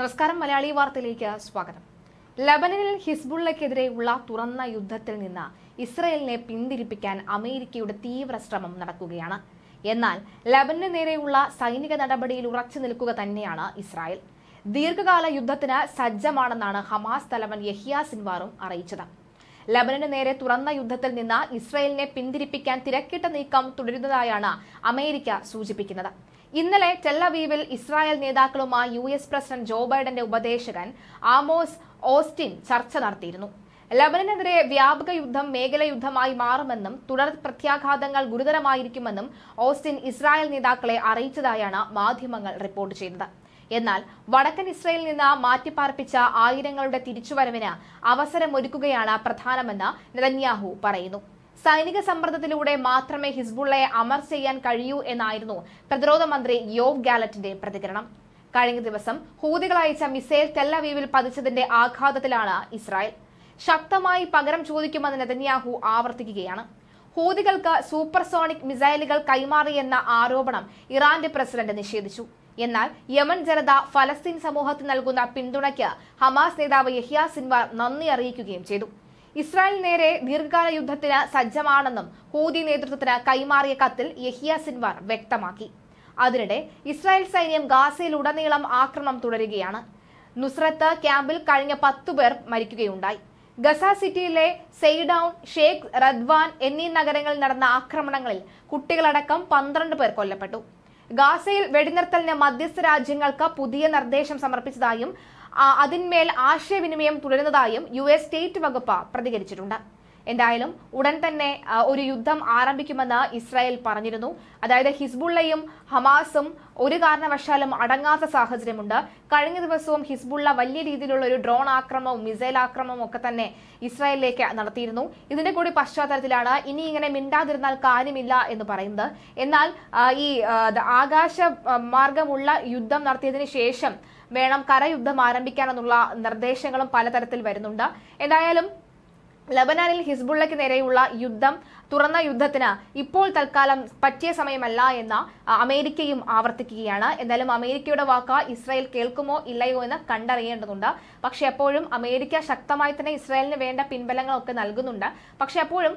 നമസ്കാരം മലയാളി വാർത്തയിലേക്ക് സ്വാഗതം. ലബനനിൽ ഹിസ്ബുള്ളക്കെതിരെയുള്ള തുറന്ന യുദ്ധത്തിൽ നിന്ന് ഇസ്രയേലിനെ പിന്തിരിപ്പിക്കാൻ അമേരിക്കയുടെ തീവ്ര ശ്രമം നടക്കുകയാണ്. എന്നാൽ ലബനു നേരെയുള്ള സൈനിക നടപടിയിൽ ഉറച്ചു നിൽക്കുക തന്നെയാണ് ഇസ്രായേൽ. ദീർഘകാല യുദ്ധത്തിന് സജ്ജമാണെന്നാണ് ഹമാസ് തലവൻ യഹിയ സിൻവാറും അറിയിച്ചത്. ലബനന് നേരെ തുറന്ന യുദ്ധത്തിൽ നിന്ന് ഇസ്രയേലിനെ പിന്തിരിപ്പിക്കാൻ തിരക്കിട്ട നീക്കം തുടരുന്നതായാണ് അമേരിക്ക സൂചിപ്പിക്കുന്നത്. ഇന്നലെ ടെല്ലവീവിൽ ഇസ്രായേൽ നേതാക്കളുമായി യു എസ് പ്രസിഡന്റ് ജോ ബൈഡന്റെ ഉപദേശകൻ ആമോസ് ഓസ്റ്റിൻ ചർച്ച നടത്തിയിരുന്നു. ലബനനെതിരെ വ്യാപക യുദ്ധം മേഖല യുദ്ധമായി മാറുമെന്നും തുടർ പ്രത്യാഘാതങ്ങൾ ഗുരുതരമായിരിക്കുമെന്നും ഓസ്റ്റിൻ ഇസ്രായേൽ നേതാക്കളെ അറിയിച്ചതായാണ് മാധ്യമങ്ങൾ റിപ്പോർട്ട് ചെയ്തത് എന്നാൽ വടക്കൻ ഇസ്രയേലിൽ നിന്ന് മാറ്റിപ്പാർപ്പിച്ച ആയിരങ്ങളുടെ തിരിച്ചുവരവിന് അവസരമൊരുക്കുകയാണ് പ്രധാനമെന്ന് നെതന്യാഹു പറയുന്നു. സൈനിക സമ്മർദ്ദത്തിലൂടെ മാത്രമേ ഹിസ്ബുള്ളയെ അമർ ചെയ്യാൻ കഴിയൂ എന്നായിരുന്നു പ്രതിരോധ മന്ത്രി യോവ് ഗാലറ്റിന്റെ പ്രതികരണം. കഴിഞ്ഞ ദിവസം ഹൂതികൾ അയച്ച മിസൈൽ തെല്ലവീവിൽ പതിച്ചതിന്റെ ആഘാതത്തിലാണ് ഇസ്രായേൽ. ശക്തമായി പകരം ചോദിക്കുമെന്ന് നെതന്യാഹു ആവർത്തിക്കുകയാണ്. ഹൂതികൾക്ക് സൂപ്പർസോണിക് മിസൈലുകൾ കൈമാറിയെന്ന ആരോപണം ഇറാന്റെ പ്രസിഡന്റ് നിഷേധിച്ചു. എന്നാൽ യമൻ ജനത ഫലസ്തീൻ സമൂഹത്തിന് നൽകുന്ന പിന്തുണയ്ക്ക് ഹമാസ് നേതാവ് യഹിയ സിൻവാർ നന്ദി അറിയിക്കുകയും ചെയ്തു. ഇസ്രായേൽ നേരെ ദീർഘകാല യുദ്ധത്തിന് സജ്ജമാണെന്നും ഹൂതി നേതൃത്വത്തിന് കൈമാറിയ കത്തിൽ യഹിയ സിൻവാർ വ്യക്തമാക്കി. അതിനിടെ ഇസ്രായേൽ സൈന്യം ഗാസയിലുടനീളം ആക്രമണം തുടരുകയാണ്. നുസ്രത്ത് ക്യാമ്പിൽ കഴിഞ്ഞ പത്തു പേർ മരിക്കുകയുണ്ടായി. ഗസ സിറ്റിയിലെ സെയ്ഡൌൺ ഷേഖ് റദ്വാൻ എന്നീ നഗരങ്ങളിൽ നടന്ന ആക്രമണങ്ങളിൽ കുട്ടികളടക്കം പന്ത്രണ്ട് പേർ കൊല്ലപ്പെട്ടു. ഗാസയിൽ വെടിനിർത്തലിന് മധ്യസ്ഥ രാജ്യങ്ങൾക്ക് പുതിയ നിർദ്ദേശം സമർപ്പിച്ചതായും അതിന്മേൽ ആശയവിനിമയം തുടരുന്നതായും യു എസ് സ്റ്റേറ്റ് വകുപ്പ് പ്രതികരിച്ചിട്ടുണ്ട്. എന്തായാലും ഉടൻ തന്നെ ഒരു യുദ്ധം ആരംഭിക്കുമെന്ന് ഇസ്രായേൽ പറഞ്ഞിരുന്നു. അതായത് ഹിസ്ബുള്ളയും ഹമാസും ഒരു കാരണവശാലും അടങ്ങാത്ത സാഹചര്യമുണ്ട്. കഴിഞ്ഞ ദിവസവും ഹിസ്ബുള്ള വലിയ രീതിയിലുള്ള ഒരു ഡ്രോൺ ആക്രമണവും മിസൈൽ ആക്രമണവും ഒക്കെ തന്നെ ഇസ്രായേലിലേക്ക് നടത്തിയിരുന്നു. ഇതിന്റെ കൂടി പശ്ചാത്തലത്തിലാണ് ഇനി ഇങ്ങനെ മിണ്ടാതിരുന്നാൽ കാര്യമില്ല എന്ന് പറയുന്നത്. എന്നാൽ ഈ ആകാശ മാർഗമുള്ള യുദ്ധം നടത്തിയതിനു ശേഷം വേണം കരയുദ്ധം ആരംഭിക്കാനെന്നുള്ള നിർദ്ദേശങ്ങളും പലതരത്തിൽ വരുന്നുണ്ട്. എന്തായാലും ലബനാനിൽ ഹിസ്ബുള്ളയ്ക്ക് നേരെയുള്ള യുദ്ധം തുറന്ന യുദ്ധത്തിന് ഇപ്പോൾ തൽക്കാലം പറ്റിയ സമയമല്ല എന്ന് അമേരിക്കയും ആവർത്തിക്കുകയാണ്. എന്തായാലും അമേരിക്കയുടെ വാക്ക് ഇസ്രായേൽ കേൾക്കുമോ ഇല്ലയോ എന്ന് കണ്ടറിയേണ്ടതുണ്ട്. പക്ഷെ എപ്പോഴും അമേരിക്ക ശക്തമായി തന്നെ ഇസ്രായേലിന് വേണ്ട പിൻബലങ്ങളൊക്കെ നൽകുന്നുണ്ട്. പക്ഷെ എപ്പോഴും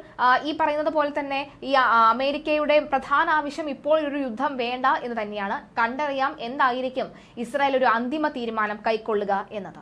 ഈ പറയുന്നത് പോലെ തന്നെ ഈ അമേരിക്കയുടെ പ്രധാന ആവശ്യം ഇപ്പോൾ ഒരു യുദ്ധം വേണ്ട എന്ന് തന്നെയാണ്. കണ്ടറിയാം എന്തായിരിക്കും ഇസ്രായേൽ ഒരു അന്തിമ തീരുമാനം കൈക്കൊള്ളുക എന്നത്.